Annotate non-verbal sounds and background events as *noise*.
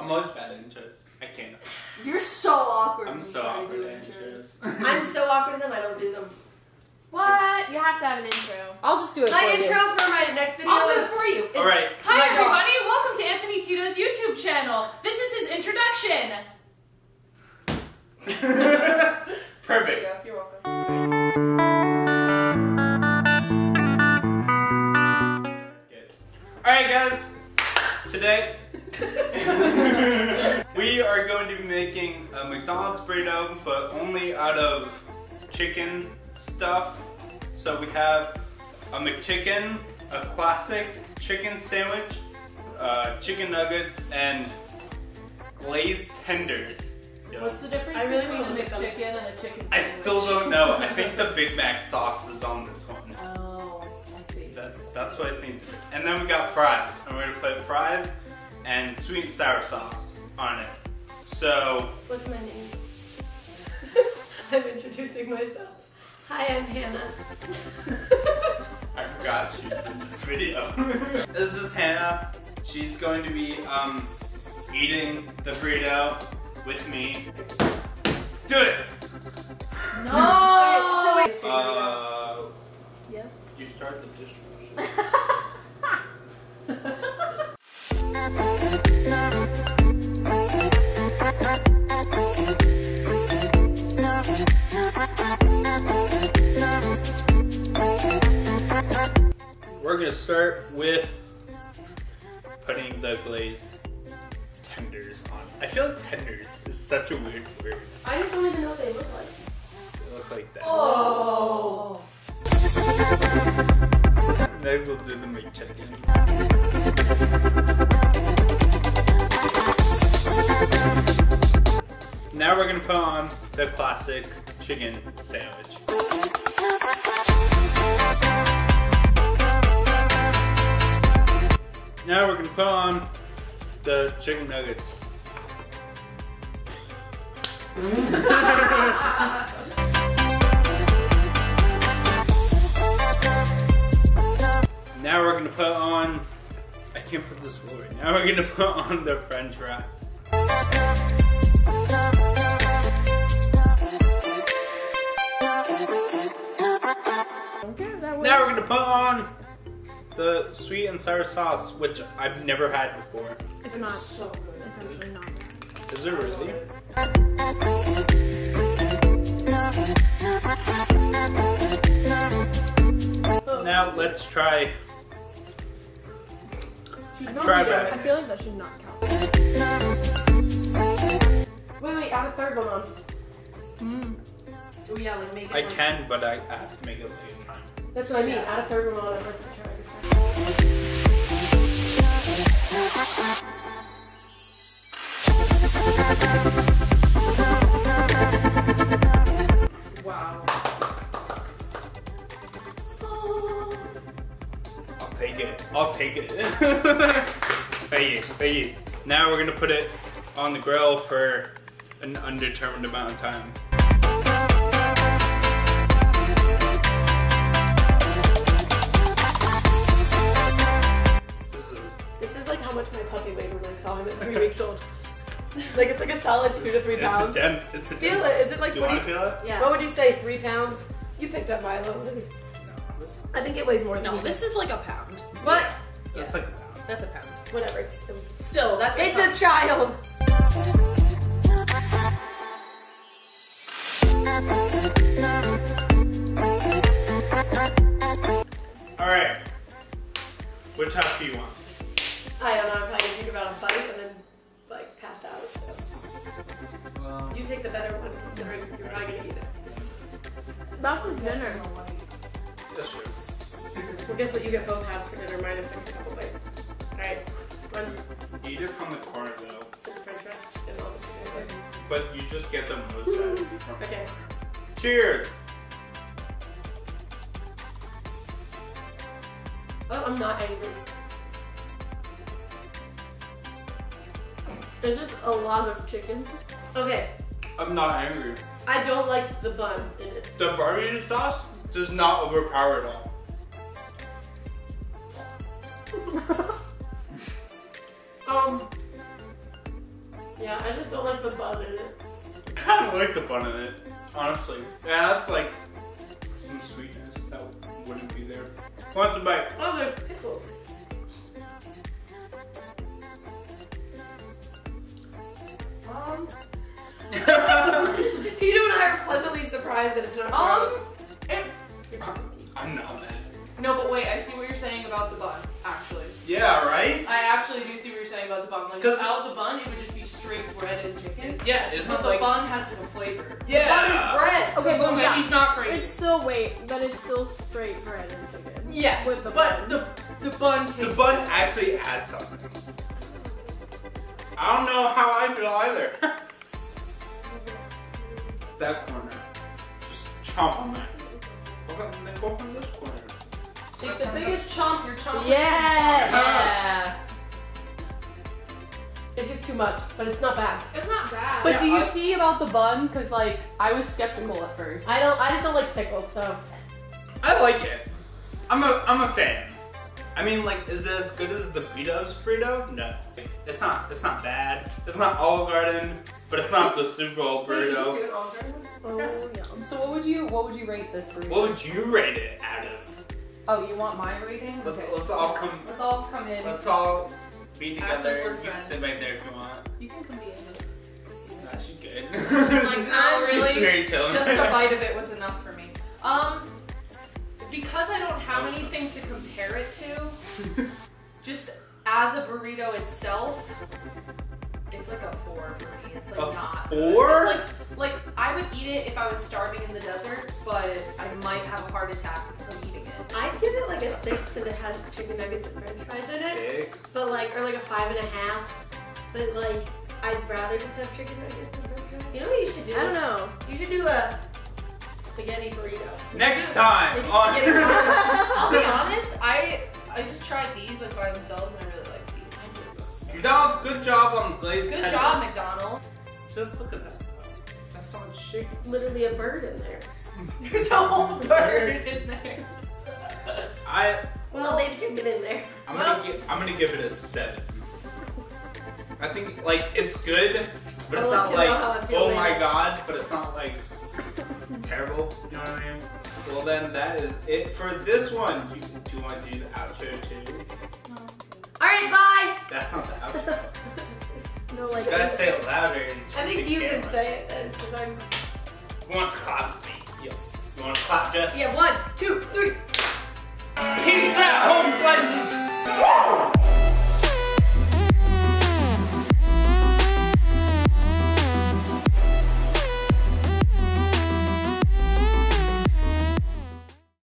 I'm always bad at intros. I can't. You're so awkward. I'm when you so try to awkward do at intros. intros. *laughs* I'm so awkward at them. I don't do them. What? You have to have an intro. I'll just do it My for you. intro for my next video I'll do is it for you. All right. Hi My God. everybody, welcome to Anthony Tito's YouTube channel. This is his introduction. *laughs* Perfect. You're welcome. All right, guys. Today *laughs* *laughs* we are going to be making a McDonald's burrito, but only out of chicken stuff. So we have a McChicken, a classic chicken sandwich, uh, chicken nuggets, and glazed tenders. Yo. What's the difference I really between a wanna. McChicken and a chicken sandwich? I still don't know. I *laughs* think the Big Mac sauce is on this one. Oh, I see. That, that's what I think. And then we got fries, and we're gonna put fries and sweet and sour sauce on it. So What's my name? *laughs* I'm introducing myself. Hi, I'm Hannah. I forgot she's in this video. *laughs* this is Hannah. She's going to be um, eating the burrito with me. Do it. No. *laughs* so wait. Uh, Yes. you start the dishwasher. Gonna start with putting the glazed tenders on. I feel like tenders is such a weird word. I just don't even know what they look like. They look like that. Oh. Next we'll do the McChicken. Now we're gonna put on the classic chicken sandwich. Now we're gonna put on the chicken nuggets. *laughs* Now we're gonna put on. I can't put this lower. Now we're gonna put on the French fries. Okay, that. Now we're gonna put on the sweet and sour sauce, which I've never had before. It's not. So good. It's actually not bad. Is it really? Now let's try. Try I that. feel like that should not count. Wait, wait, add a third one on. Mm. Oh yeah, like make it. I one. can, but I I have to make it like a time. That's what I mean. Add a third one on. I'd like to try it. Wow. I'll take it. I'll take it. *laughs* thank you. Thank you. Now we're gonna put it on the grill for an undetermined amount of time. How much my puppy weighed when I saw him at three weeks old. *laughs* Like it's like a solid two to three it's pounds. a dent. It's a Feel dent. it? Is it like Do you what want do to you? feel it? Yeah. What would you say? Three pounds? You picked up Milo. What is? No. I think it weighs more than No, this is like a pound. What? that's like a pound. That's a pound. Whatever. It's still. Still, that's a It's pound. a child. All right. Which house do you want? I don't know. I'm probably gonna think about a bite and then like pass out. So. Well, You take the better one, considering you're probably gonna eat it. That's his dinner. that's true. Well, guess what? You get both halves for dinner minus a couple bites. All right. One. Eat it from the corner though. Put the French fries and all the chicken. But you just get the most out of it from the Okay. Cheers. Oh, I'm not angry. There's just a lot of chicken. Okay, I'm not angry. I don't like the bun in it. The barbecue sauce does not overpower at all. *laughs* Um, Yeah, I just don't like the bun in it. I of like the bun in it, honestly. Yeah, that's like some sweetness that wouldn't be there. Wants a bite? Oh, there's pickles. Um, *laughs* Tito and I are pleasantly surprised that it's not Um, gross. it, I'm not mad. no, but wait, I see what you're saying about the bun, actually. Yeah, right? I actually do see what you're saying about the bun. Like, 'Cause- without the bun, it would just be straight bread and chicken. Yeah, isn't But it the like bun has like a flavor. yeah? Bun is bread. Okay, but Okay, yeah, she's not crazy. it's still wait, but it's still straight bread and chicken. yes, with the but bun. the the bun tastes. The bun actually adds something. I don't know how I feel either. *laughs* that corner. Just chomp on that. Go from, then go from this corner. Like the biggest chomp you're chomping. Yes. Yeah. It's just too much, but it's not bad. It's not bad. But Yeah, do you I- see about the bun? Because like I was skeptical at first. I don't. I just don't like pickles. So I like it. I'm a I'm a fan. I mean, like, is it as good as the Beat-Ups burrito? No, it's not. It's not bad. It's not Olive Garden, but it's not the Super Bowl Wait, did you burrito. do it Olive Garden? oh yum. So what would you what would you rate this burrito? What would you rate it out of? oh, you want my rating? Let's, Okay. let's all come. Let's all come in. Let's all be together. You can sit right there if you want. You can come in. Nah, she good. *laughs* Like, not She's really. very chilling. Just a bite of it was enough for me. Um, because I don't have anything to compare it to, *laughs* just as a burrito itself, it's like a four for me. It's like A not four? It's like like I would eat it if I was starving in the desert, but I might have a heart attack from eating it. I'd give it like a six because it has chicken nuggets and French fries in it. Six. But like, or like a five and a half. But like, I'd rather just have chicken nuggets and French fries. You know what you should do? I don't know. You should do a spaghetti burrito. Next time on. spaghetti *laughs* I'll be honest, I I just tried these like by themselves and I really like these. McDonald's, good job on glazed. Good job, McDonald's. Just look at that. That's so much chicken. Literally a bird in there. *laughs* There's a whole bird in there. I Well, maybe chicken in there. I'm gonna gi- I'm gonna give it a seven. I think like it's good, but it's I'll let not you like know how I feel oh my later. god, but it's not like terrible. You know what I mean? Well then that is it for this one. You, do you want to do the outro too? No. All right, bye. That's not the outro. *laughs* No, like. you gotta say it louder. I think the you can say it then, because I'm. Who wants to clap? Yo. You want to clap, Jess? Yeah, one, two,